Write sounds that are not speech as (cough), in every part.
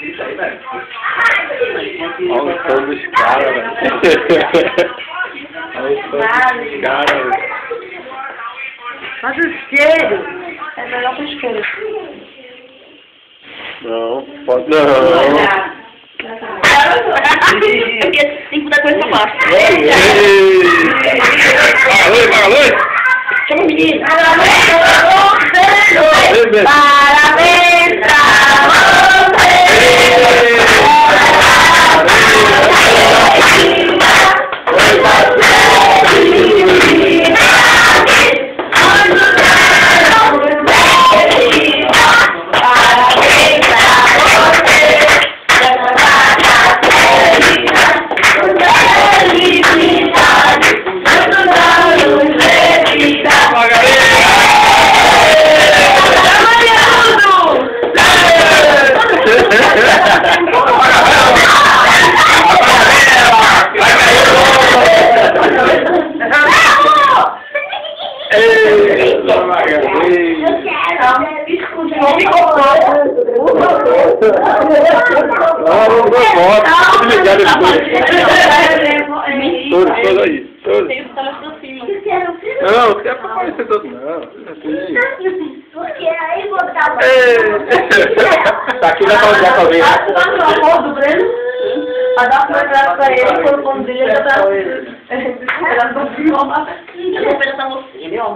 Isso aí, velho. Olha o som dos caras, velho. (laughs) Olha o som dos caras, velho. Mas o isqueiro é melhor que o isqueiro. Não, pode não. Porque tem que botar coisa pra baixo. Ei! Alô, paga a luz? Chama o menino. Ei, Beto. Parabéns Ah, vamos dar foto. Vou ligar depois. Todos, todos aí. Todos. Não, não quer pra aparecer todos, não. Assim. Porque aí botar Ei. Tá aqui na tua já talvez. Pra dar uma graça pra ele, quando o nome dele já tá esperando o filme. Eu vou pensar você, meu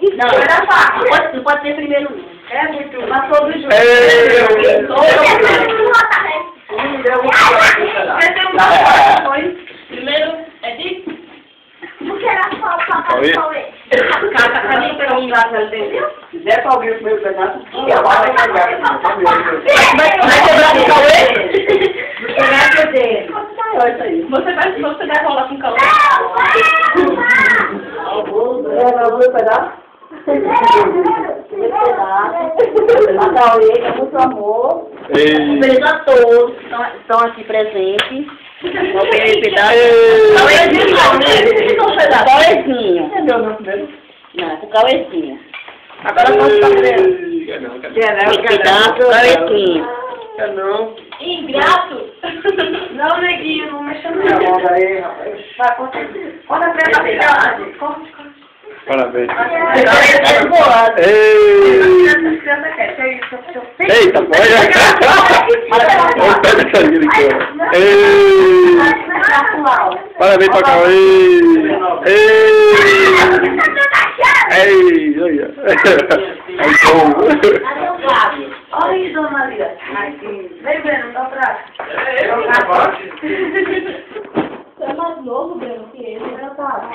Não, Olha só. não pode, não pode ser primeiro não. É muito. Passou do jogo. Primeiro é de Porque era só o papai Oi? Cauê. Cata, cadê o pedaço lá pra ele entendeu? Pra ouvir o primeiro pedaço. Eu vou pegar Vai o Cauê? Você vai perder. Você vai, você vai rolar com o Cauê? Não, ouvir o pedaço? Cauê, com muito amor. Ei. Beijo a todos que estão, aqui presentes. Vou pegar pedaço. Cauêzinho. Não, com o Cauêzinho. Agora vamos fazer. Não, não. Esse pedaço, Cauêzinho. Quer não. Ingrato. Não, neguinho, não mexa rapaz. Vai. Conta pra ela. Conta, conta. Parabéns. Ei. Eita, pode. Olha essa aqui, ó. Ei. Parabéns pra Cauê. Ei. Ei, olha. Aí, bom. Olha isso, dona Maria. Vem, Breno, dá pra... É, é, é, é mais novo, Breno, que ele. Já tá.